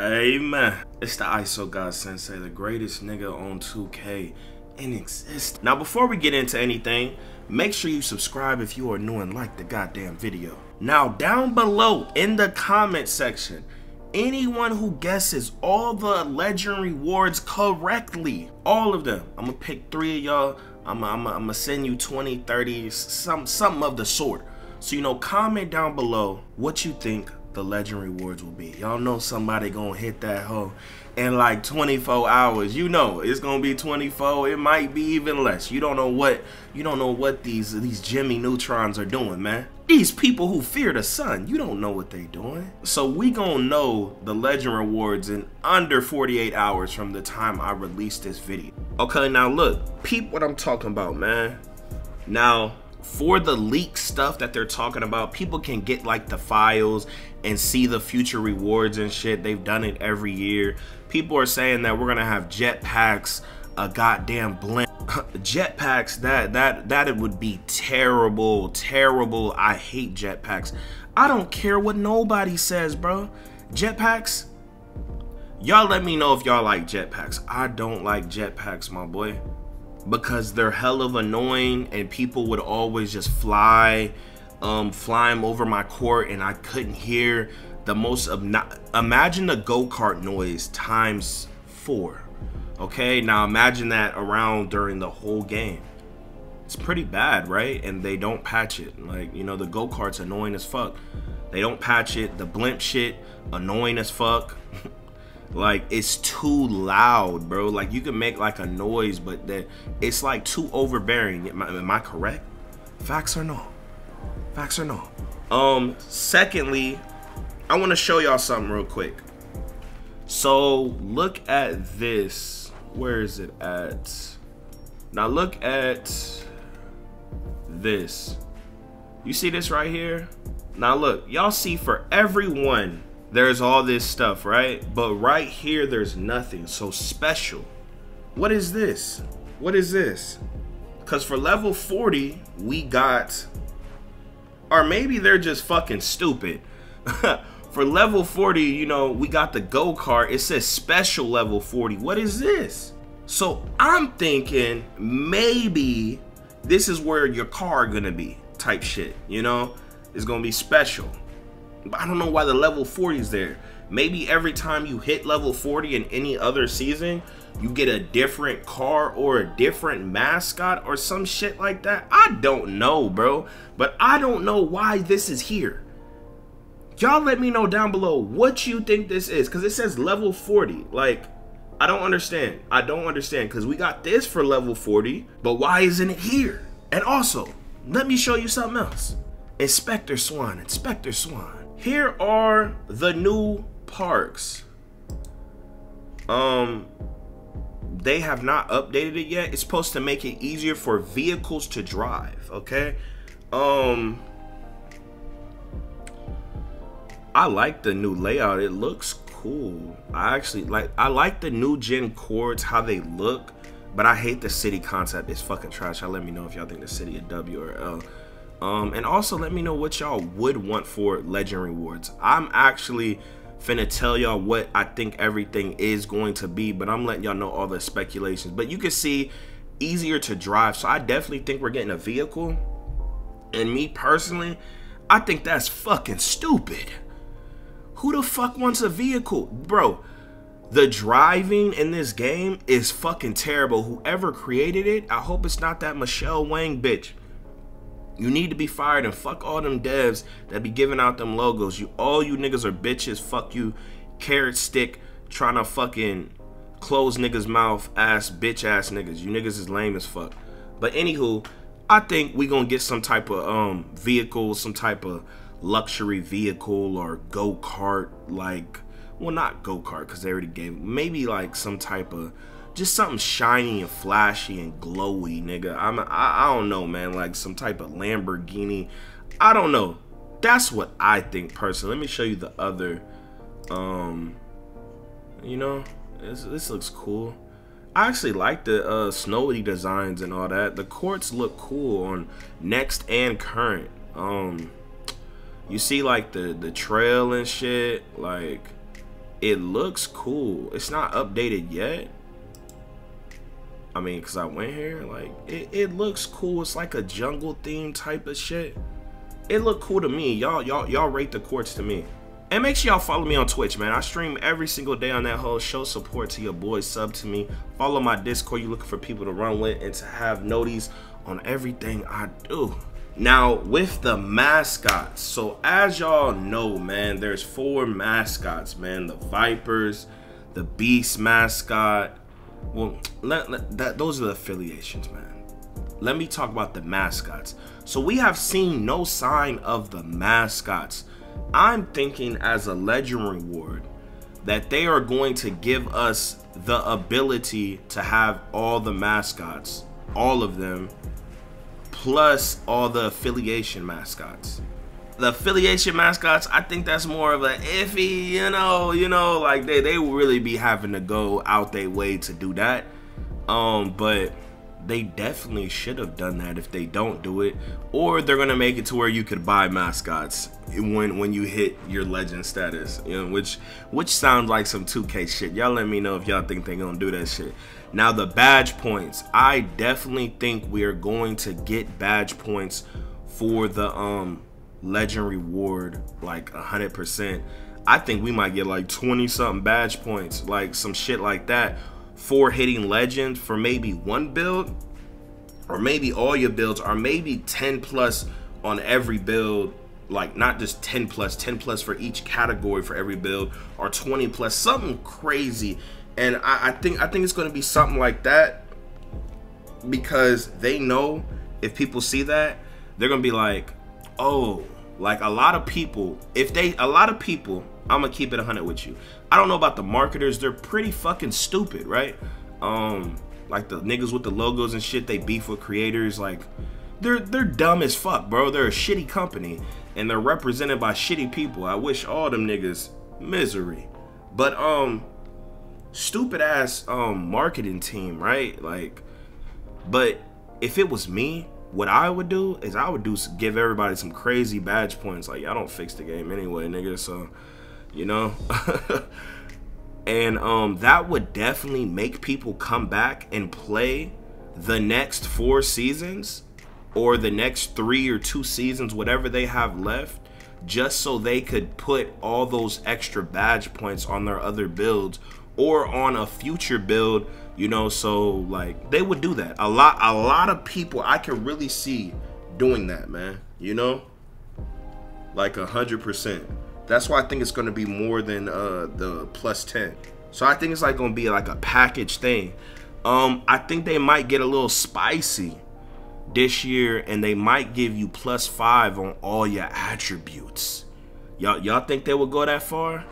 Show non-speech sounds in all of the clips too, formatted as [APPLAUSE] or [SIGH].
Amen. It's the ISO God Sensei, the greatest nigga on 2K in existence. Now, before we get into anything, make sure you subscribe if you are new and like the goddamn video. Now, down below in the comment section, anyone who guesses all the legend rewards correctly, all of them, I'm gonna pick three of y'all. I'm gonna send you 20, 30, some, something of the sort. So, you know, comment down below what you think the legend rewards will be. Y'all know somebody gonna hit that hoe in like 24 hours. You know it's gonna be 24. It might be even less. You don't know what you don't know what these these Jimmy Neutrons are doing, man. These people who fear the sun, you don't know what they doing. So we gonna know the legend rewards in under 48 hours from the time I release this video. Okay, now look, peep what I'm talking about, man. Now, for the leak stuff that they're talking about, people can get like the files and see the future rewards and shit. They've done it every year. People are saying that we're gonna have jetpacks, a goddamn blimp. [LAUGHS] jetpacks, that that that it would be terrible, terrible. I hate jetpacks. I don't care what nobody says, bro. Jetpacks. Y'all let me know if y'all like jetpacks. I don't like jetpacks, my boy because they're hell of annoying and people would always just fly um flying over my court and I couldn't hear the most of not imagine the go-kart noise times four okay? Now imagine that around during the whole game. It's pretty bad right? And they don't patch it. Like you know the go-kart's annoying as fuck. They don't patch it. The blimp shit annoying as fuck [LAUGHS] like it's too loud bro. Like you can make like a noise but that it's like too overbearing. Am I, am I correct? Facts or no? Facts or no? Um secondly i want to show y'all something real quick. So look at this. Where is it at? Now look at this. You see this right here? Now look y'all see for everyone there's all this stuff, right? But right here, there's nothing so special. What is this? What is this? Because for level 40, we got, or maybe they're just fucking stupid. [LAUGHS] for level 40, you know, we got the go-kart. It says special level 40. What is this? So I'm thinking maybe this is where your car gonna be type shit, you know? It's gonna be special. I don't know why the level 40 is there. Maybe every time you hit level 40 in any other season, you get a different car or a different mascot or some shit like that. I don't know, bro. But I don't know why this is here. Y'all let me know down below what you think this is. Because it says level 40. Like, I don't understand. I don't understand. Because we got this for level 40. But why isn't it here? And also, let me show you something else. Inspector Swan. Inspector Swan here are the new parks. Um, they have not updated it yet. It's supposed to make it easier for vehicles to drive. Okay. Um, I like the new layout. It looks cool. I actually like. I like the new gen courts how they look, but I hate the city concept. It's fucking trash. Y'all let me know if y'all think the city a W or L. Um, and also let me know what y'all would want for legend rewards. I'm actually finna tell y'all what I think everything is going to be, but I'm letting y'all know all the speculations. But you can see easier to drive. So I definitely think we're getting a vehicle. And me personally, I think that's fucking stupid. Who the fuck wants a vehicle? Bro, the driving in this game is fucking terrible. Whoever created it, I hope it's not that Michelle Wang bitch. You need to be fired and fuck all them devs that be giving out them logos. You all you niggas are bitches. Fuck you, carrot stick trying to fucking close niggas mouth ass bitch ass niggas. You niggas is lame as fuck. But anywho, I think we gonna get some type of um vehicle, some type of luxury vehicle or go kart like well not go kart because they already gave maybe like some type of just something shiny and flashy and glowy, nigga. I'm I, I don't know, man. Like some type of Lamborghini. I don't know. That's what I think personally. Let me show you the other. Um, you know, this, this looks cool. I actually like the uh, snowy designs and all that. The courts look cool on next and current. Um, you see like the the trail and shit. Like it looks cool. It's not updated yet. I mean, cause I went here, like it, it looks cool. It's like a jungle theme type of shit. It looked cool to me. Y'all, y'all, y'all rate the courts to me. And make sure y'all follow me on Twitch, man. I stream every single day on that whole show. Support to your boys, sub to me. Follow my Discord. You looking for people to run with and to have noties on everything I do. Now, with the mascots, so as y'all know, man, there's four mascots, man. The Vipers, the Beast mascot. Well, let, let, that those are the affiliations, man. Let me talk about the mascots. So we have seen no sign of the mascots. I'm thinking as a legend reward that they are going to give us the ability to have all the mascots, all of them, plus all the affiliation mascots. The affiliation mascots, I think that's more of a iffy, you know, you know, like they they will really be having to go out their way to do that. Um, but they definitely should have done that if they don't do it. Or they're gonna make it to where you could buy mascots when when you hit your legend status you know which which sounds like some 2k shit. Y'all let me know if y'all think they're gonna do that shit. Now the badge points. I definitely think we are going to get badge points for the um legend reward like 100 percent. I think we might get like 20 something badge points like some shit like that for hitting legend for maybe one build or maybe all your builds or maybe 10 plus on every build. Like not just 10 plus 10 plus for each category for every build or 20 plus something crazy. And I, I think I think it's going to be something like that because they know if people see that they're going to be like oh like a lot of people if they a lot of people I'm gonna keep it 100 with you. I don't know about the marketers. They're pretty fucking stupid, right? Um, like the niggas with the logos and shit. They beef with creators. Like they're they're dumb as fuck, bro. They're a shitty company and they're represented by shitty people. I wish all them niggas misery. But um, stupid ass um marketing team, right? Like, but if it was me, what I would do is I would do give everybody some crazy badge points. Like, I don't fix the game anyway, nigga. So you know? [LAUGHS] and um, that would definitely make people come back and play the next four seasons or the next three or two seasons, whatever they have left, just so they could put all those extra badge points on their other builds or on a future build, you know, so like they would do that. A lot a lot of people I can really see doing that, man. You know? Like a hundred percent. That's why I think it's going to be more than uh, the plus 10. So I think it's like going to be like a package thing. Um, I think they might get a little spicy this year and they might give you plus five on all your attributes. Y'all, y'all think they will go that far?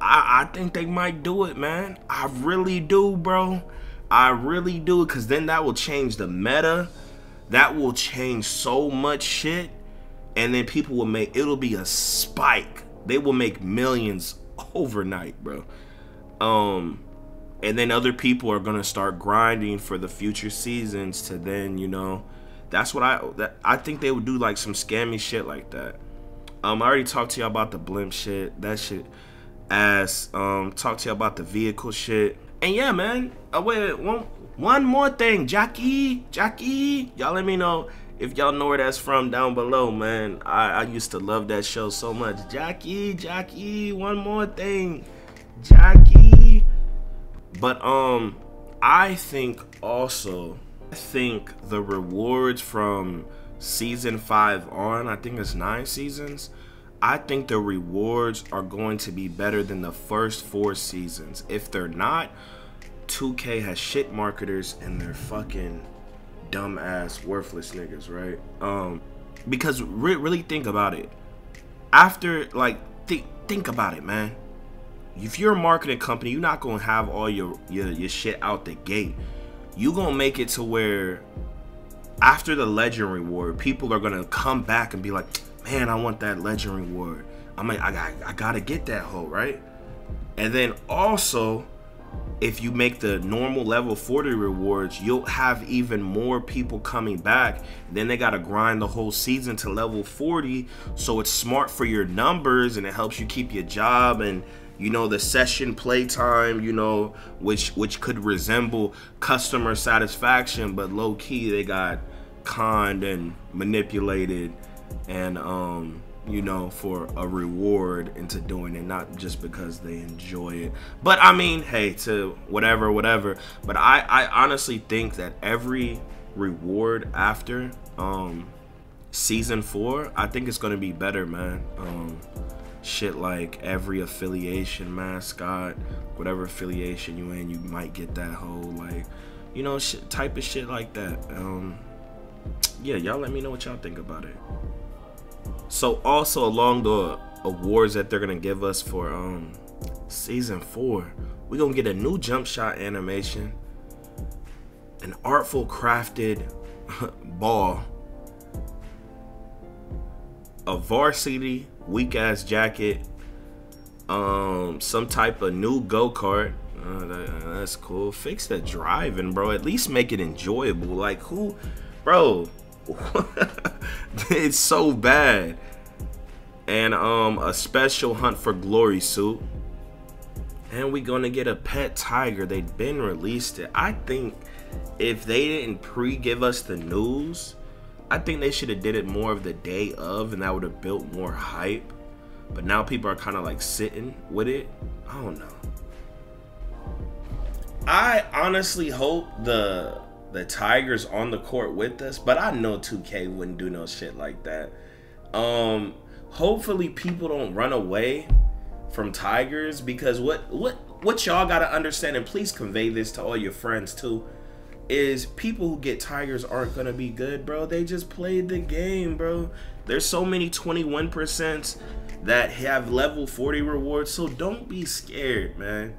I, I think they might do it, man. I really do, bro. I really do, because then that will change the meta. That will change so much shit. And then people will make, it'll be a spike they will make millions overnight, bro. Um, and then other people are gonna start grinding for the future seasons to then, you know, that's what I that I think they would do like some scammy shit like that. Um, I already talked to y'all about the blimp shit. That shit ass. Um, talked to you about the vehicle shit. And yeah, man. Uh, wait, one one more thing, Jackie, Jackie. Y'all let me know if y'all know where that's from down below, man. I, I used to love that show so much. Jackie, Jackie, one more thing. Jackie. But um I think also I think the rewards from season five on, I think it's nine seasons. I think the rewards are going to be better than the first four seasons. If they're not, 2K has shit marketers and they're fucking dumbass, worthless niggas, right? Um, because re- really think about it. After like think think about it, man. If you're a marketing company, you're not gonna have all your your, your shit out the gate. You gonna make it to where after the legend reward, people are gonna come back and be like, man, I want that legend reward. I'm like, I got I gotta get that hoe, right? And then also if you make the normal level 40 rewards, you'll have even more people coming back. Then they got to grind the whole season to level 40. So it's smart for your numbers and it helps you keep your job and you know the session playtime, you know, which which could resemble customer satisfaction, but low key they got conned and manipulated and um you know, for a reward into doing it, not just because they enjoy it. But I mean, hey, to whatever, whatever. But I, I honestly think that every reward after um season four, I think it's gonna be better, man. Um shit like every affiliation mascot, whatever affiliation you in, you might get that whole like, you know, shit, type of shit like that. Um, yeah, y'all let me know what y'all think about it. So also along the awards that they're gonna give us for um season four, we're gonna get a new jump shot animation, an artful crafted [LAUGHS] ball, a varsity weak ass jacket, um, some type of new go kart. Uh, that, that's cool. Fix the driving, bro. At least make it enjoyable. Like who, bro? [LAUGHS] [LAUGHS] it's so bad. And um a special hunt for glory suit. And we're gonna get a pet tiger. They've been released it. I think if they didn't pre-give us the news, I think they should have did it more of the day of and that would have built more hype. But now people are kind of like sitting with it. I don't know. I honestly hope the the Tigers on the court with us, but I know 2K wouldn't do no shit like that. Um, hopefully people don't run away from Tigers because what what what y'all gotta understand, and please convey this to all your friends too, is people who get Tigers aren't gonna be good, bro. They just played the game, bro. There's so many 21% that have level 40 rewards, so don't be scared, man.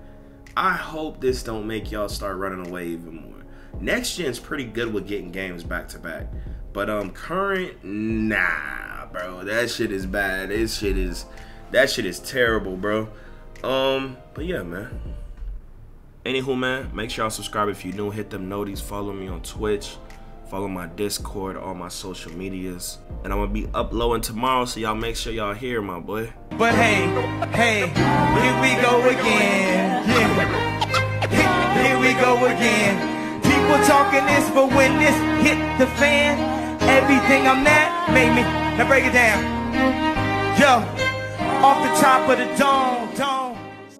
I hope this don't make y'all start running away even more. Next gen's pretty good with getting games back to back. But um current, nah, bro. That shit is bad. This shit is that shit is terrible, bro. Um, but yeah, man. Anywho, man, make sure y'all subscribe if you're new. Hit them noties. Follow me on Twitch. Follow my Discord, all my social medias. And I'm gonna be uploading tomorrow, so y'all make sure y'all here, my boy. But hey, hey, here we go again. Yeah. Here we go again. People talking this, but when this hit the fan, everything I'm that made me. Now break it down. Yo, off the top of the dome, dome.